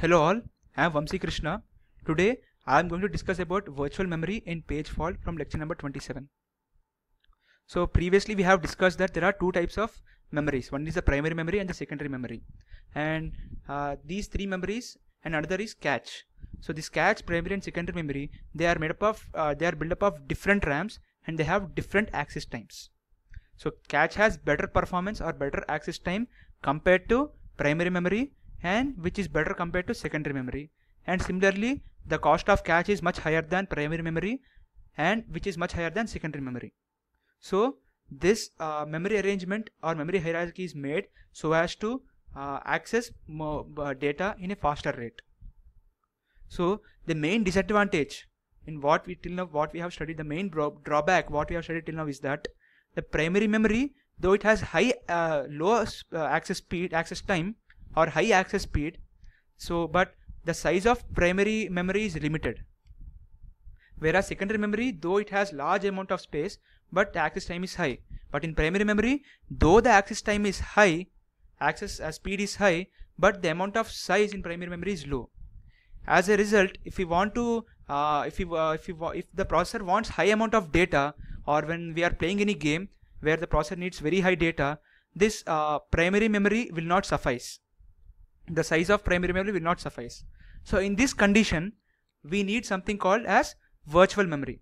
Hello all, I am Vamsi Krishna. Today I am going to discuss about virtual memory in page fault from lecture number 27. So previously we have discussed that there are two types of memories. One is the primary memory and the secondary memory. And uh, these three memories and another is cache. So this cache, primary and secondary memory, they are made up of, uh, they are built up of different RAMs and they have different access times. So cache has better performance or better access time compared to primary memory and which is better compared to secondary memory. And similarly, the cost of cache is much higher than primary memory and which is much higher than secondary memory. So this uh, memory arrangement or memory hierarchy is made so as to uh, access more, uh, data in a faster rate. So the main disadvantage in what we till now what we have studied the main drawback what we have studied till now is that the primary memory though it has high uh, low uh, access speed access time or high access speed. So but the size of primary memory is limited. Whereas secondary memory though it has large amount of space but access time is high. But in primary memory though the access time is high access uh, speed is high but the amount of size in primary memory is low. As a result if we want to uh, if you uh, if you if the processor wants high amount of data or when we are playing any game where the processor needs very high data this uh, primary memory will not suffice the size of primary memory will not suffice. So in this condition, we need something called as virtual memory.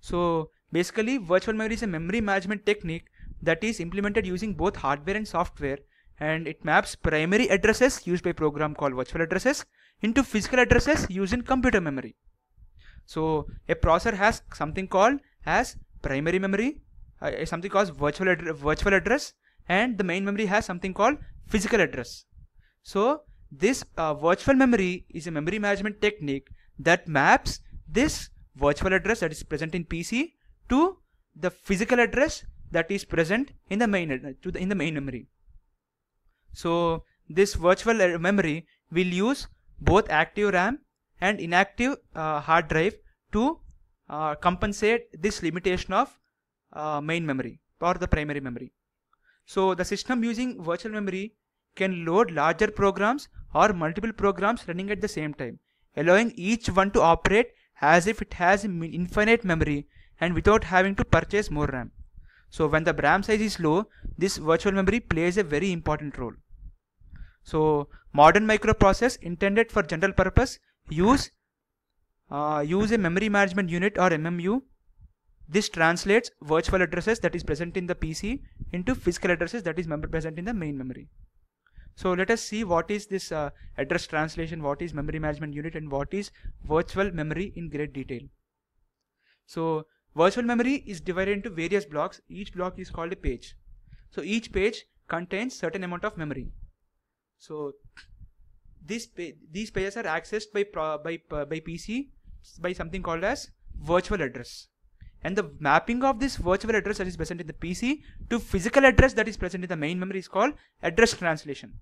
So basically virtual memory is a memory management technique that is implemented using both hardware and software and it maps primary addresses used by program called virtual addresses into physical addresses used in computer memory. So a processor has something called as primary memory, uh, something called virtual, ad virtual address and the main memory has something called physical address. So this uh, virtual memory is a memory management technique that maps this virtual address that is present in PC to the physical address that is present in the main to the, in the main memory. So this virtual uh, memory will use both active RAM and inactive uh, hard drive to uh, compensate this limitation of uh, main memory or the primary memory. So the system using virtual memory can load larger programs or multiple programs running at the same time, allowing each one to operate as if it has infinite memory and without having to purchase more RAM. So when the RAM size is low, this virtual memory plays a very important role. So modern microprocessors intended for general purpose use uh, use a memory management unit or MMU. This translates virtual addresses that is present in the PC into physical addresses that is present in the main memory. So let us see what is this uh, address translation, what is memory management unit and what is virtual memory in great detail. So virtual memory is divided into various blocks. Each block is called a page. So each page contains certain amount of memory. So this pa these pages are accessed by, by, by PC by something called as virtual address and the mapping of this virtual address that is present in the PC to physical address that is present in the main memory is called address translation.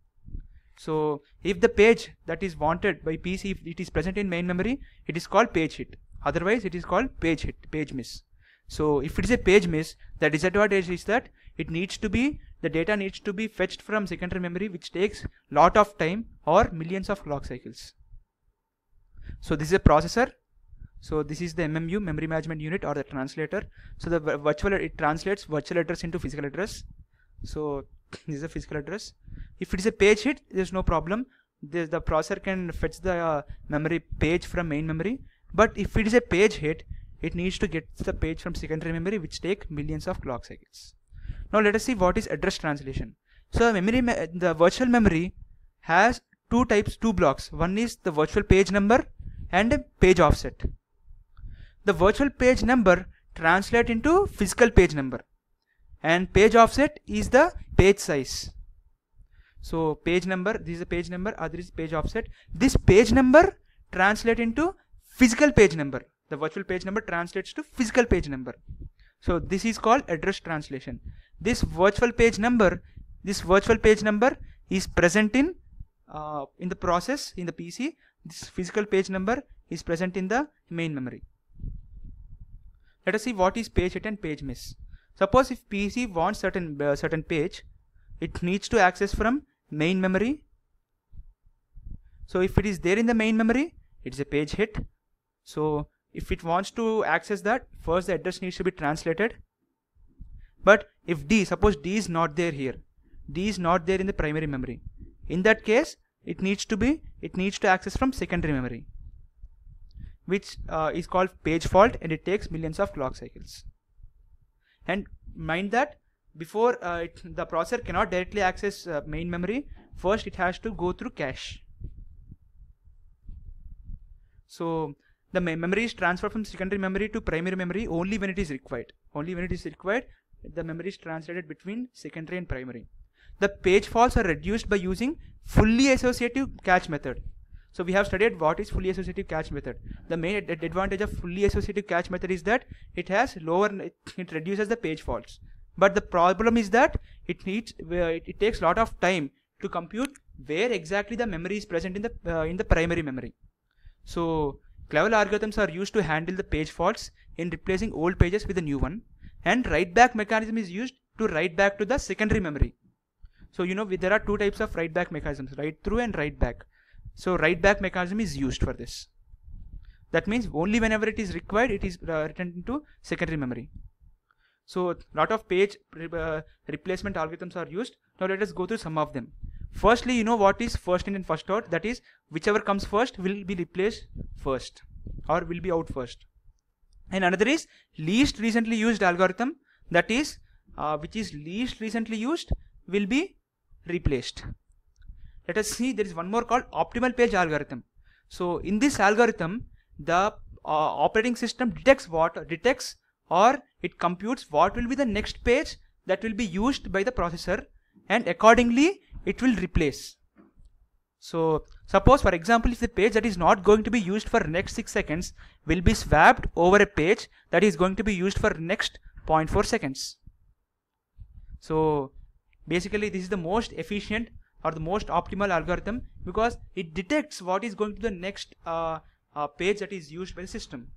So if the page that is wanted by PC, if it is present in main memory, it is called page hit. Otherwise, it is called page hit, page miss. So if it is a page miss, the disadvantage is that it needs to be, the data needs to be fetched from secondary memory, which takes lot of time or millions of clock cycles. So this is a processor. So this is the MMU, memory management unit or the translator. So the virtual, it translates virtual address into physical address. So this is a physical address. If it is a page hit there's no problem. The, the processor can fetch the uh, memory page from main memory. But if it is a page hit it needs to get the page from secondary memory which take millions of clock cycles now let us see what is address translation. So memory the virtual memory has two types two blocks. One is the virtual page number and page offset. The virtual page number translate into physical page number and page offset is the page size. So page number this is a page number other is page offset. This page number translate into physical page number. The virtual page number translates to physical page number. So this is called address translation. This virtual page number this virtual page number is present in uh, in the process in the PC this physical page number is present in the main memory. Let us see what is page hit and page miss Suppose if PC wants certain uh, certain page, it needs to access from main memory. So if it is there in the main memory, it's a page hit. So if it wants to access that, first the address needs to be translated. But if D, suppose D is not there here, D is not there in the primary memory. In that case, it needs to be, it needs to access from secondary memory, which uh, is called page fault and it takes millions of clock cycles. And mind that before uh, it, the processor cannot directly access uh, main memory, first it has to go through cache. So the memory is transferred from secondary memory to primary memory only when it is required. Only when it is required, the memory is translated between secondary and primary. The page faults are reduced by using fully associative cache method. So we have studied what is fully associative cache method. The main advantage of fully associative cache method is that it has lower, it reduces the page faults. But the problem is that it needs, it takes a lot of time to compute where exactly the memory is present in the uh, in the primary memory. So Clever algorithms are used to handle the page faults in replacing old pages with a new one and write back mechanism is used to write back to the secondary memory. So you know there are two types of write back mechanisms, write through and write back. So write back mechanism is used for this. That means only whenever it is required it is uh, written into secondary memory. So lot of page uh, replacement algorithms are used. Now let us go through some of them. Firstly, you know what is first in and first out. That is, whichever comes first will be replaced first or will be out first. And another is least recently used algorithm. That is, uh, which is least recently used will be replaced. Let us see there is one more called optimal page algorithm. So in this algorithm, the uh, operating system detects what detects or it computes what will be the next page that will be used by the processor and accordingly it will replace. So suppose for example if the page that is not going to be used for next 6 seconds will be swapped over a page that is going to be used for next 0.4 seconds. So basically this is the most efficient or the most optimal algorithm because it detects what is going to the next uh, uh, page that is used by the system.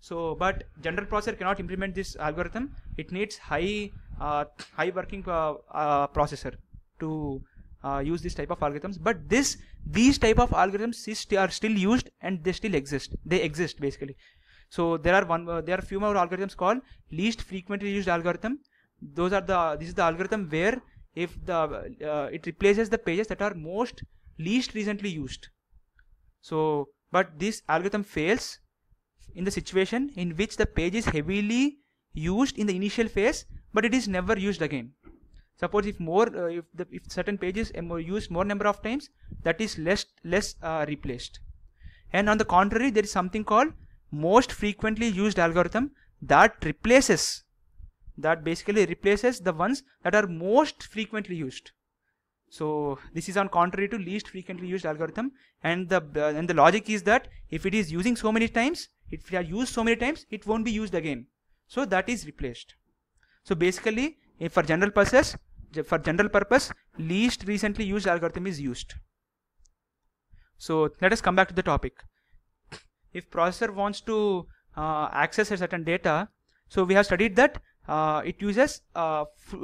So but general processor cannot implement this algorithm. It needs high uh, high working uh, uh, processor to uh, use this type of algorithms but this these type of algorithms are still used and they still exist they exist basically so there are one there are few more algorithms called least frequently used algorithm those are the this is the algorithm where if the uh, it replaces the pages that are most least recently used. So but this algorithm fails in the situation in which the page is heavily used in the initial phase but it is never used again. Suppose if more uh, if the if certain pages are used more number of times that is less less uh, replaced. And on the contrary there is something called most frequently used algorithm that replaces that basically replaces the ones that are most frequently used. So this is on contrary to least frequently used algorithm. And the uh, and the logic is that if it is using so many times if it are used so many times it won't be used again. So that is replaced. So basically for general purposes for general purpose least recently used algorithm is used. So let us come back to the topic. If processor wants to uh, access a certain data so we have studied that uh, it uses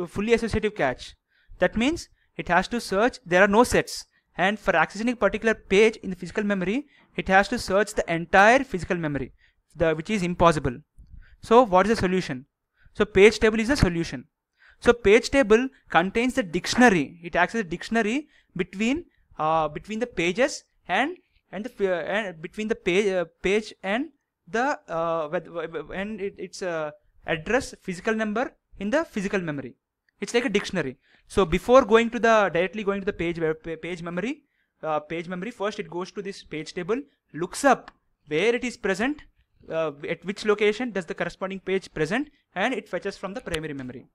fully associative cache that means it has to search there are no sets. And for accessing a particular page in the physical memory it has to search the entire physical memory the which is impossible. So what is the solution? So page table is the solution. So page table contains the dictionary. It acts as a dictionary between uh, between the pages and and the uh, and between the page uh, page and the uh, and it, its uh, address physical number in the physical memory. It's like a dictionary. So before going to the directly going to the page page memory uh, page memory first it goes to this page table looks up where it is present uh, at which location does the corresponding page present and it fetches from the primary memory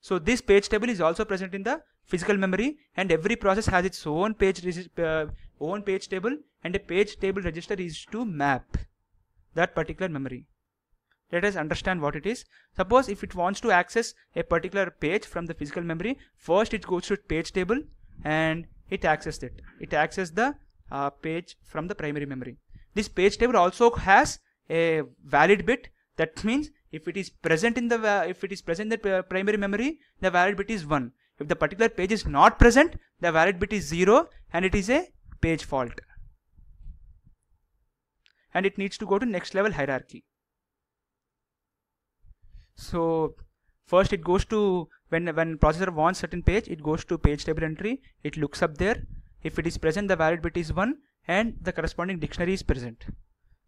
so this page table is also present in the physical memory and every process has its own page uh, own page table and a page table register is to map that particular memory. Let us understand what it is. Suppose if it wants to access a particular page from the physical memory, first it goes to page table and it accesses it. It accesses the uh, page from the primary memory. This page table also has a valid bit. That means if it is present in the if it is present in the primary memory the valid bit is 1 if the particular page is not present the valid bit is 0 and it is a page fault and it needs to go to next level hierarchy. So first it goes to when when processor wants certain page, it goes to page table entry. It looks up there. If it is present, the valid bit is one, and the corresponding dictionary is present.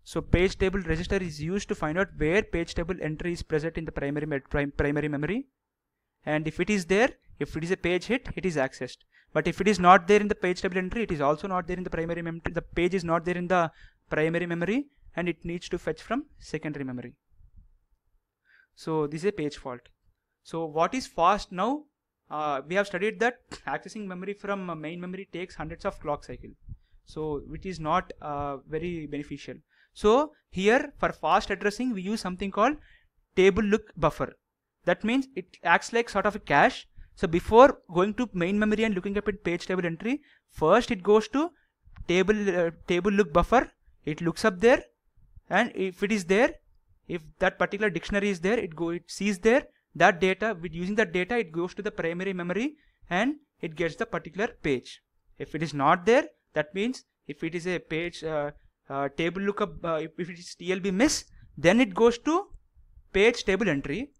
So page table register is used to find out where page table entry is present in the primary me primary memory. And if it is there, if it is a page hit, it is accessed. But if it is not there in the page table entry, it is also not there in the primary memory. The page is not there in the primary memory and it needs to fetch from secondary memory. So this is a page fault. So what is fast now? Uh, we have studied that accessing memory from uh, main memory takes hundreds of clock cycle. So which is not uh, very beneficial. So here for fast addressing we use something called table look buffer. That means it acts like sort of a cache. So before going to main memory and looking up at page table entry, first it goes to table uh, table look buffer. It looks up there, and if it is there, if that particular dictionary is there, it go it sees there that data. With using that data, it goes to the primary memory and it gets the particular page. If it is not there, that means if it is a page uh, uh, table lookup, uh, if, if it is TLB miss, then it goes to page table entry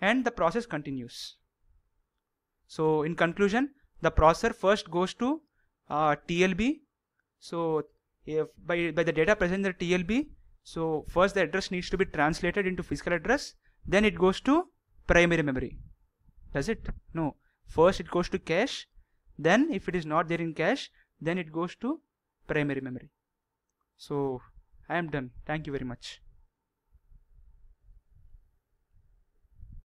and the process continues. So in conclusion, the processor first goes to uh, TLB. So if by, by the data present in the TLB, so first the address needs to be translated into physical address, then it goes to primary memory. Does it? No. First it goes to cache, then if it is not there in cache, then it goes to primary memory. So I am done. Thank you very much.